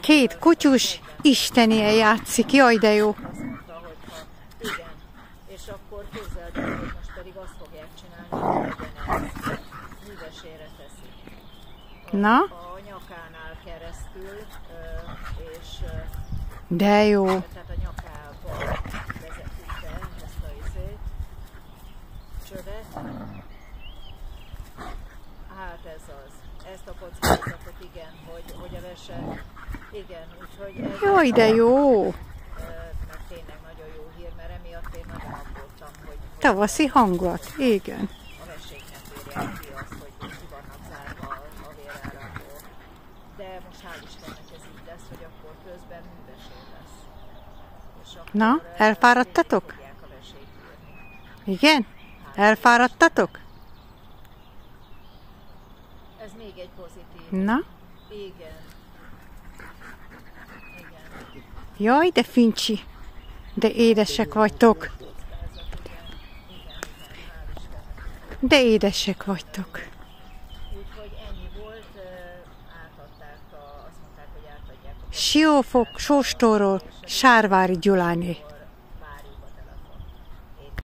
Két kutyus istenie játszik, jaj de jó. Ha igen, és akkor képzeld el, hogy most pedig azt fogják csinálni, hogy ugyanez művesére teszik. Na, A nyakánál keresztül, és de jó. tehát a nyakába vezetik be ezt a izét, csövet. Hát ez az. Ezt a kockázatot, igen, hogy, hogy a vese, igen, úgyhogy ez Jaj de jó. ö, meg tényleg nagyon jó hír, mert emiatt én nagyon aggódtam, hogy, hogy Tavaszi hangulat, igen. a vesék nem bírják ki azt, hogy ki vannak zárva a, a vérárakból. De most hál' Istennek ez így lesz, hogy akkor közben művesér lesz. Na, elfáradtatok? a. Igen? Elfáradtatok? Ez még egy pozitív. Na, Igen. Igen. jaj, de fincsi. De édesek vagytok. De édesek vagytok. Úgyhogy ennyi volt, átadták, a, azt mondták, hogy átadják Siófok, Sóstóról, Sárvári Gyuláné.